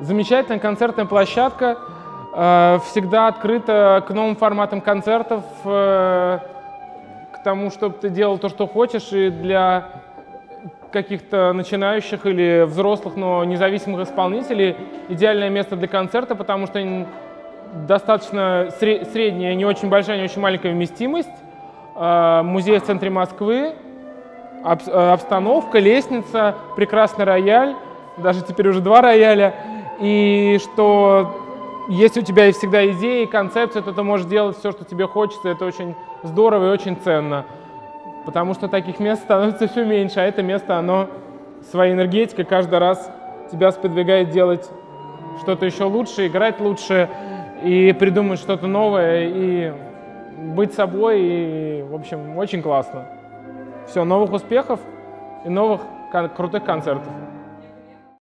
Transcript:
Замечательная концертная площадка, э, всегда открыта к новым форматам концертов, э, к тому, чтобы ты делал то, что хочешь, и для каких-то начинающих или взрослых, но независимых исполнителей идеальное место для концерта, потому что достаточно сре- средняя, не очень большая, не очень маленькая вместимость, э, музей в центре Москвы, обс- обстановка, лестница, прекрасный рояль, даже теперь уже два рояля, и что если у тебя есть всегда идеи, концепция, то ты можешь делать все, что тебе хочется, это очень здорово и очень ценно, потому что таких мест становится все меньше, а это место, оно своей энергетикой каждый раз тебя сподвигает делать что-то еще лучше, играть лучше и придумать что-то новое, и быть собой, и, в общем, очень классно. Все, новых успехов и новых кон- крутых концертов.